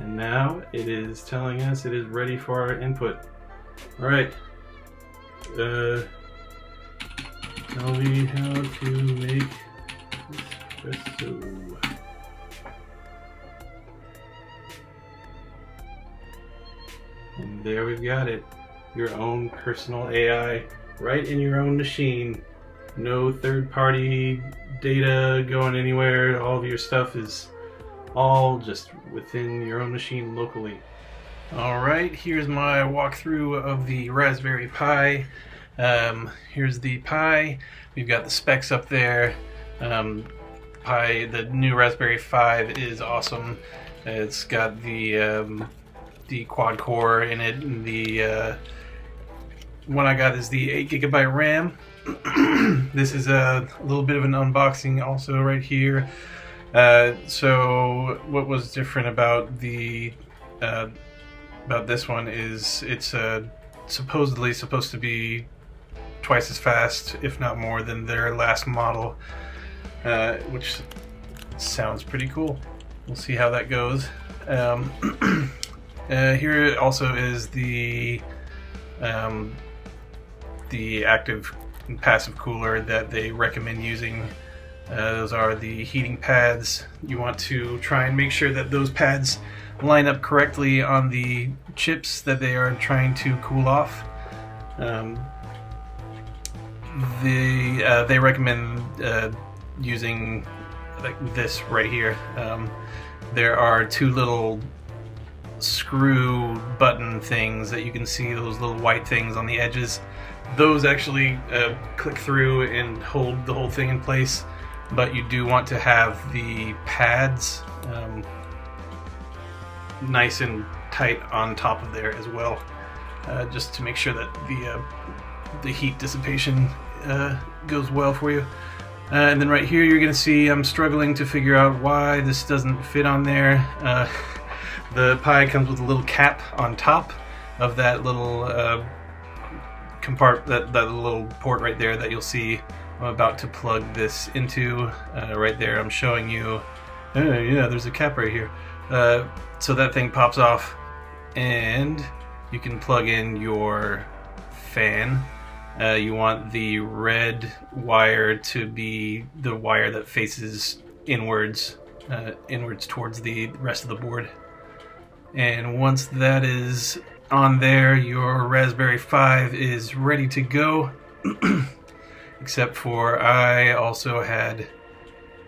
And now it is telling us it is ready for our input. All right. Uh, tell me how to make espresso. And there we've got it. Your own personal AI right in your own machine. No third party data going anywhere. All of your stuff is all just within your own machine locally. Alright, here's my walkthrough of the Raspberry Pi. Um, here's the Pi. We've got the specs up there. Um, Pi, the new Raspberry 5 is awesome. It's got the um, the quad core in it. And the uh, one I got is the 8 gigabyte RAM. this is a little bit of an unboxing also right here. Uh, so what was different about the uh, about this one is it's uh, supposedly supposed to be twice as fast, if not more, than their last model, uh, which sounds pretty cool. We'll see how that goes. Um, uh, here also is the um, the active and passive cooler that they recommend using. Those are the heating pads. You want to try and make sure that those pads line up correctly on the chips that they are trying to cool off. Um, the uh, they recommend uh, using like this right here. Um, there are two little screw button things that you can see those little white things on the edges those actually uh, click through and hold the whole thing in place but you do want to have the pads um, nice and tight on top of there as well uh, just to make sure that the uh, the heat dissipation uh, goes well for you. Uh, and then right here you're gonna see I'm struggling to figure out why this doesn't fit on there. Uh, the Pi comes with a little cap on top of that little uh, compart that, that little port right there that you'll see I'm about to plug this into uh, right there. I'm showing you oh yeah there's a cap right here. Uh, so that thing pops off and you can plug in your fan. Uh, you want the red wire to be the wire that faces inwards uh, inwards towards the rest of the board. And once that is on there, your Raspberry 5 is ready to go. Except for I also had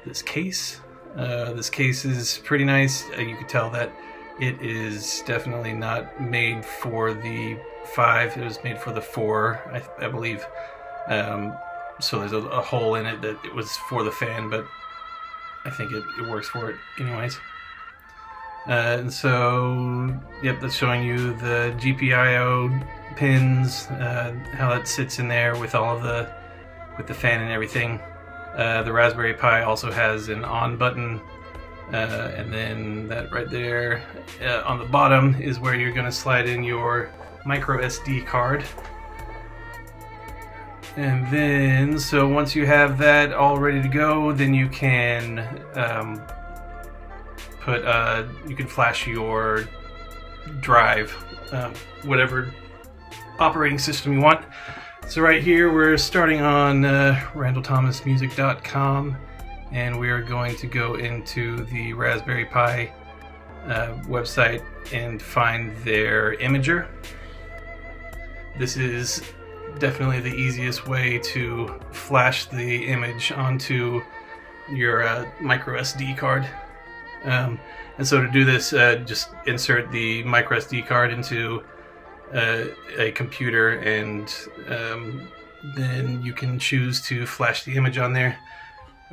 this case. Uh, this case is pretty nice. Uh, you can tell that it is definitely not made for the 5. It was made for the 4, I, I believe. Um, so there's a, a, hole in it that it was for the fan, but I think it, it works for it anyways. Uh, and so, yep, that's showing you the GPIO pins, uh, how that sits in there with all of the, with the fan and everything. Uh, the Raspberry Pi also has an on button, uh, and then that right there uh, on the bottom is where you're going to slide in your micro SD card. And then, so once you have that all ready to go, then you can um, put uh, you can flash your drive, uh, whatever operating system you want. So right here we're starting on uh, randallthomasmusic.com and we are going to go into the Raspberry Pi uh, website and find their imager. This is definitely the easiest way to flash the image onto your uh, micro SD card. Um, and so to do this, uh, just insert the micro SD card into uh, a computer and um, then you can choose to flash the image on there.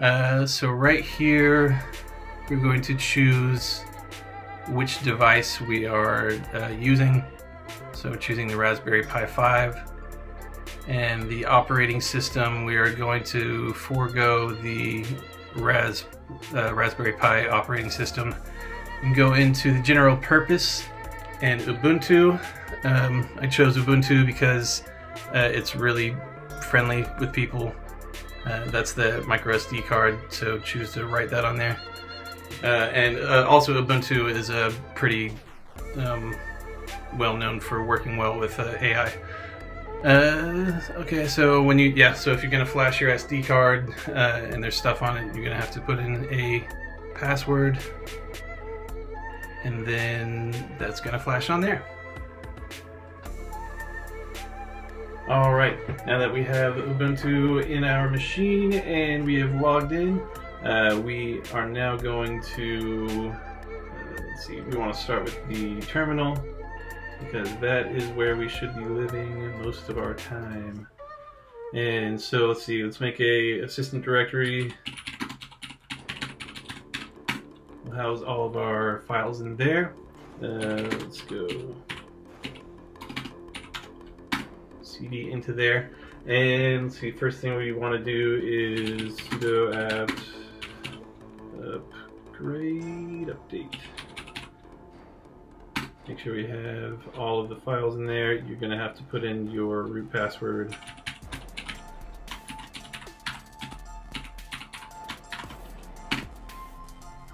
Uh, so right here, we're going to choose which device we are uh, using. So choosing the Raspberry Pi 5 and the operating system, we are going to forego the Ras uh, Raspberry Pi operating system and go into the general purpose and Ubuntu. Um, I chose Ubuntu because uh, it's really friendly with people. Uh, that's the micro SD card, so choose to write that on there. Uh, and uh, also Ubuntu is a pretty um, well known for working well with uh, AI. Uh, okay, so when you yeah, so if you're gonna flash your SD card uh, and there's stuff on it, you're gonna have to put in a password, and then that's gonna flash on there. All right, now that we have Ubuntu in our machine and we have logged in, uh, we are now going to, uh, let's see, we want to start with the terminal because that is where we should be living most of our time. And so let's see, let's make a assistant directory. House all of our files in there. Uh, let's go cd into there. And let's see, first thing we want to do is sudo apt upgrade update. Make sure we have all of the files in there. You're going to have to put in your root password.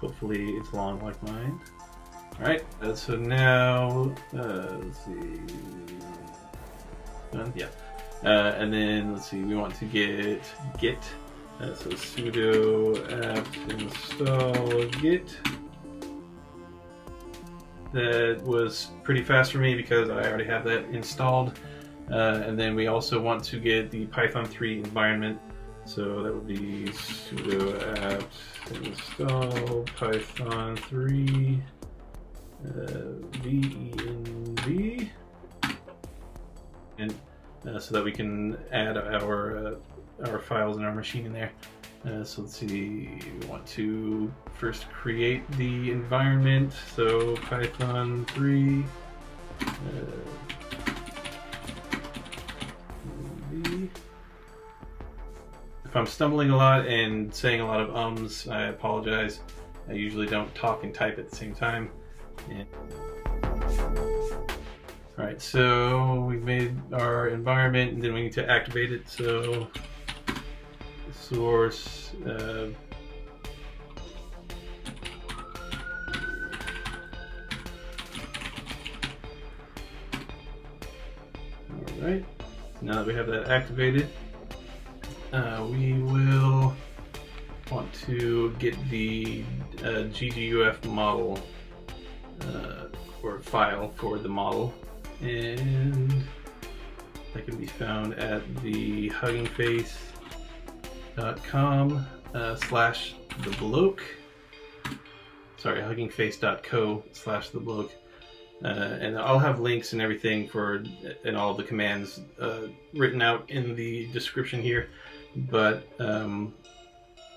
Hopefully it's long like mine. Alright, uh, so now, uh, let's see, yeah. Uh, and then, let's see, we want to get git, uh, so sudo apt install git that was pretty fast for me because I already have that installed. Uh, and then we also want to get the Python 3 environment. So that would be sudo install python 3 uh, venv and uh, so that we can add our uh, our files in our machine in there. Uh, so let's see, we want to first create the environment. So Python 3. If I'm stumbling a lot and saying a lot of ums, I apologize. I usually don't talk and type at the same time. Yeah. Alright, so we've made our environment and then we need to activate it. So source. Uh, all right. Now that we have that activated, uh, we will want to get the uh, GGUF model uh, or file for the model, and that can be found at the Hugging Face huggingface.com uh, slash the bloke. Sorry, huggingface.co slash the bloke. Uh, and I'll have links and everything for and all the commands uh, written out in the description here. But um,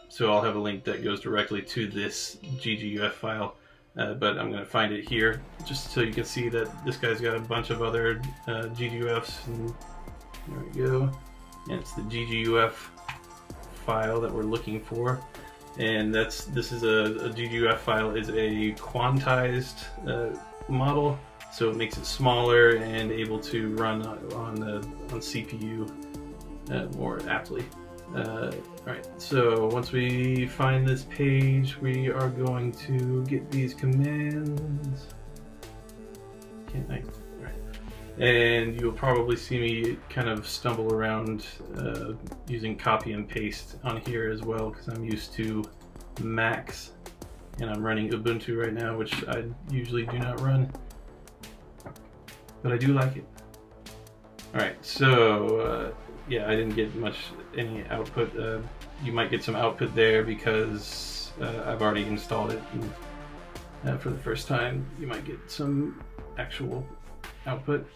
so I'll have a link that goes directly to this GGUF file. Uh, but I'm going to find it here just so you can see that this guy's got a bunch of other uh, GGUFs. And there we go. And it's the GGUF file that we're looking for. And that's this is a, a GGUF file is a quantized uh, model, so it makes it smaller and able to run on the on CPU uh, more aptly. Uh, Alright, so once we find this page, we are going to get these commands. Can't I? and you'll probably see me kind of stumble around uh, using copy and paste on here as well because I'm used to Macs and I'm running Ubuntu right now which I usually do not run but I do like it alright so uh, yeah I didn't get much any output uh, you might get some output there because uh, I've already installed it and uh, for the first time you might get some actual output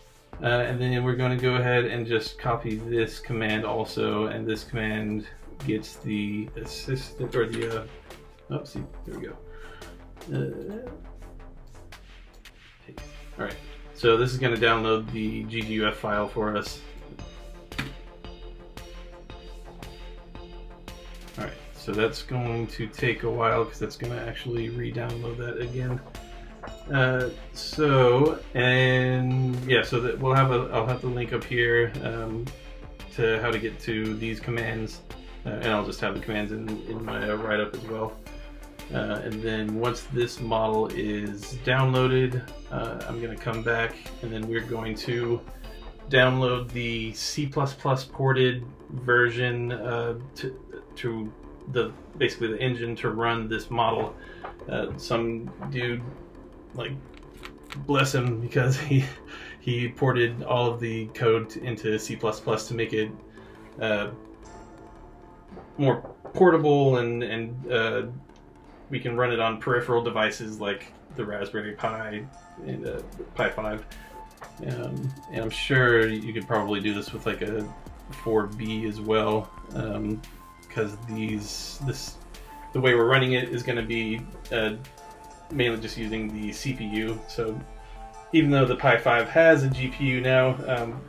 uh, and then we're going to go ahead and just copy this command also, and this command gets the assistant, or the, uh, there we go. Uh, all right, so this is going to download the GGUF file for us. So that's going to take a while because that's going to actually re-download that again. Uh, so and yeah, so that we'll have a I'll have the link up here um, to how to get to these commands, uh, and I'll just have the commands in in my uh, write up as well. Uh, and then once this model is downloaded, uh, I'm going to come back and then we're going to download the C++ ported version uh, to, to the basically the engine to run this model. Uh, some dude, like, bless him because he he ported all of the code into C++ to make it uh, more portable and and uh, we can run it on peripheral devices like the Raspberry Pi and uh, Pi 5. Um, and I'm sure you could probably do this with like a 4B as well, because these this the way we're running it is going to be uh, mainly just using the CPU. So even though the Pi 5 has a GPU now, um,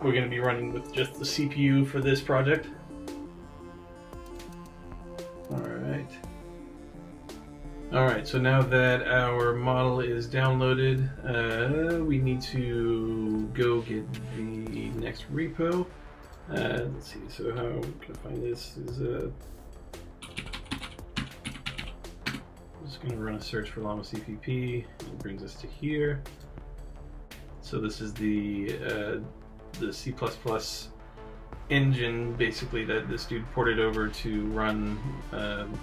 we're going to be running with just the CPU for this project. Alright. Alright, so now that our model is downloaded, uh, we need to go get the next repo. Uh, let's see, so how can I find this? Is uh, I'm just going to run a search for Llama CPP. It brings us to here. So this is the uh, the C++ engine, basically, that this dude ported over to run um,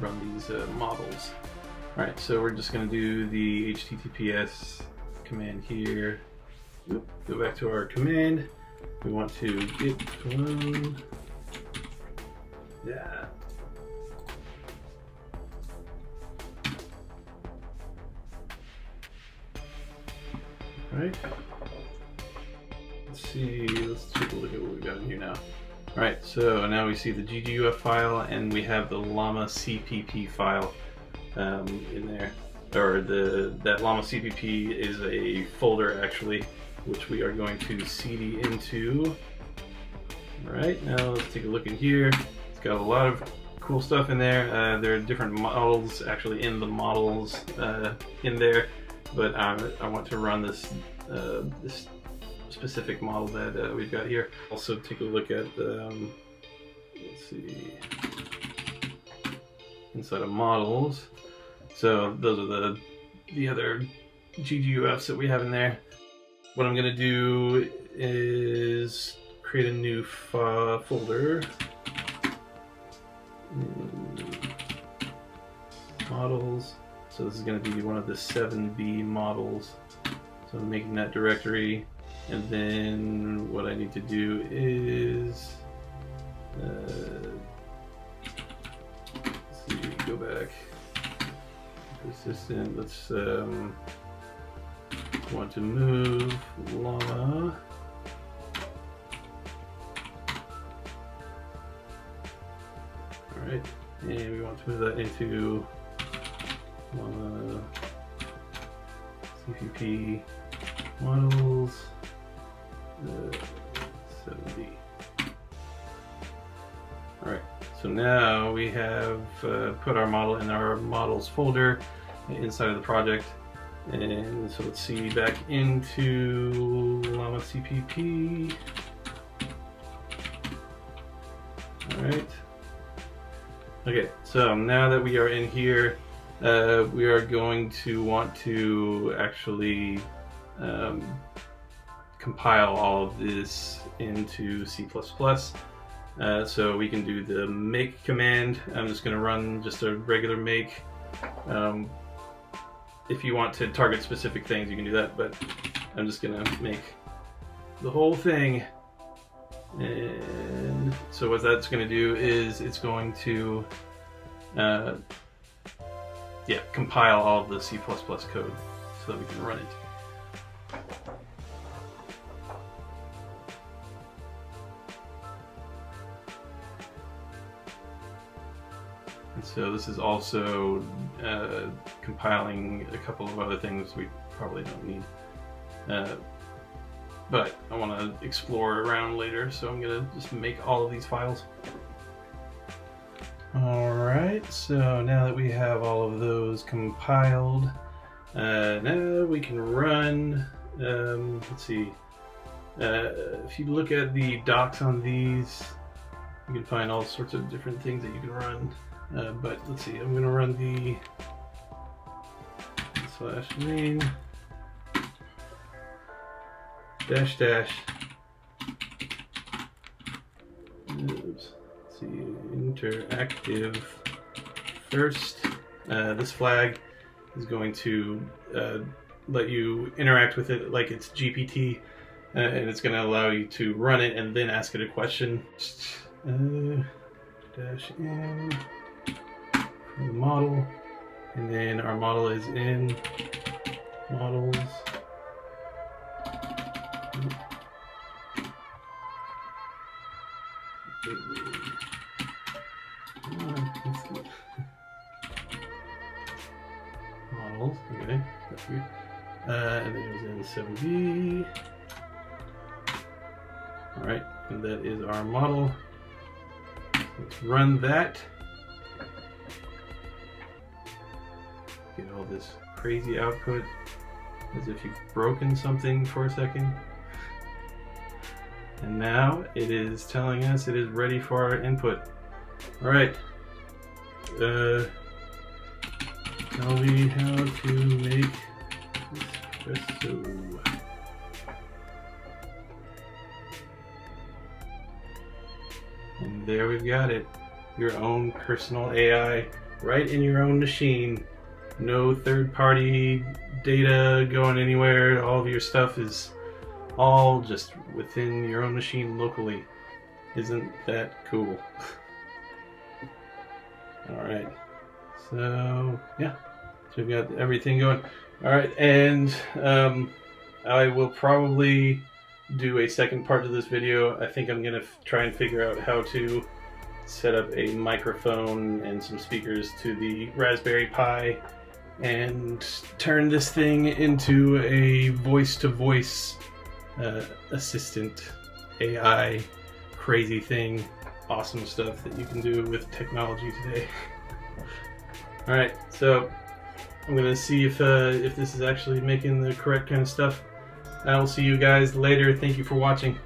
run these uh, models. All right, so we're just going to do the HTTPS command here. Go back to our command. We want to git clone. Yeah. All right. Let's see, let's take a look at what we've got here now. All right, so now we see the GGUF file and we have the llama CPP file um, in there. Or the that llama CPP is a folder actually, which we are going to cd into. All right, now let's take a look in here. It's got a lot of cool stuff in there. Uh, there are different models actually in the models uh, in there, but uh, I want to run this uh, this specific model that uh, we've got here. Also take a look at um, let's see, inside of models. So those are the, the other GGUFs that we have in there. What I'm gonna do is create a new folder. Models. So this is going to be one of the 7B models. So I'm making that directory. And then what I need to do is, uh, see, go back, persistent, let's, um, want to move llama. All right, and we want to move that into llama CPP models. 70. Alright, so now we have uh, put our model in our models folder inside of the project. And so let's see back into Llama CPP. Alright. Okay, so now that we are in here, uh, we are going to want to actually um, compile all of this into C++. Uh, so we can do the make command. I'm just going to run just a regular make. Um, if you want to target specific things, you can do that, but I'm just to make the whole thing. And so what that's to do is it's going to uh, yeah, compile all of the C++ code so that we can run it. And so this is also uh, compiling a couple of other things we probably don't need. Uh, but I want to explore around later, so I'm going to just make all of these files. Alright, so now that we have all of those compiled, uh, now we can run, um, let's see, uh, if you look at the docs on these, you can find all sorts of different things that you can run. Uh, but let's see, I'm gonna run the slash main dash dash. Let's see, interactive first. Uh, this flag is going to uh, let you interact with it like it's GPT, uh, and it's going to allow you to run it and then ask it a question. Uh, dash in the model, and then our model is in models. Models, okay, that's weird. Uh, and then it was in 7B. Alright, and that is our model. Let's run that. Get all this crazy output as if you've broken something for a second. And now it is telling us it is ready for our input. All right. Uh, tell me how to make espresso. And there we've got it. Your own personal AI right in your own machine. No third party data going anywhere. All of your stuff is all just within your own machine locally. Isn't that cool? Alright. So, yeah. So we've got everything going. Alright, and um, I will probably do a second part to this video. I think I'm going to try and figure out how to set up a microphone and some speakers to the Raspberry Pi and turn this thing into a voice-to-voice uh, assistant AI crazy thing. Awesome stuff that you can do with technology today. All right, so I'm gonna see if uh, if this is actually making the correct kind of stuff. I will see you guys later. Thank you for watching.